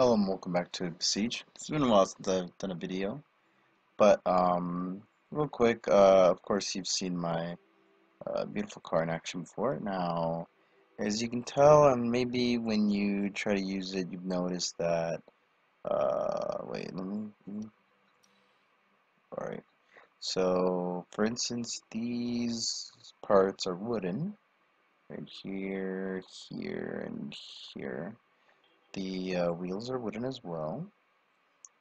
Hello and welcome back to Besiege. It's been a while since I've done a video, but um, real quick, uh, of course you've seen my uh, beautiful car in action before. Now, as you can tell, and maybe when you try to use it, you've noticed that, uh, wait, let me, alright, so for instance, these parts are wooden, right here, here, and here. The uh, wheels are wooden as well.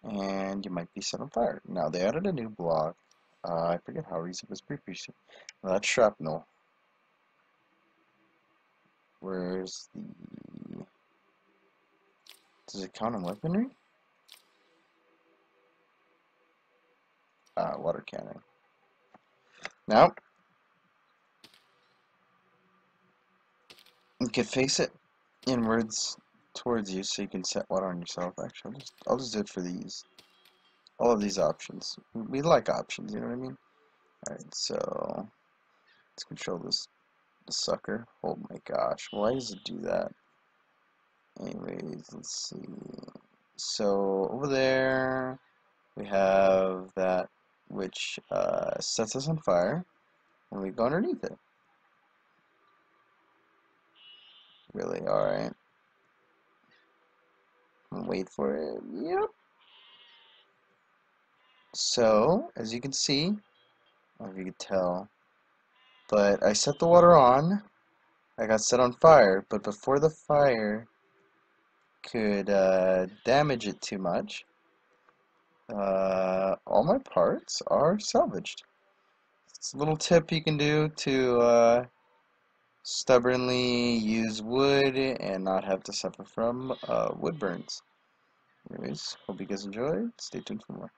And you might be set on fire. Now, they added a new block. Uh, I forget how recent, was recent. Now, that's shrapnel. Where's the... Does it count on weaponry? Ah, water cannon. Now, you can face it inwards towards you so you can set water on yourself. Actually, I'll just, I'll just do it for these. All of these options. We like options, you know what I mean? Alright, so let's control this sucker. Oh my gosh, why does it do that? Anyways, let's see. So over there we have that which uh, sets us on fire and we go underneath it. Really, alright wait for it. Yep. So, as you can see, I don't know if you could tell, but I set the water on. I got set on fire, but before the fire could uh, damage it too much, uh, all my parts are salvaged. It's a little tip you can do to uh, stubbornly use wood and not have to suffer from uh, wood burns. Anyways, hope you guys enjoyed. Stay tuned for more.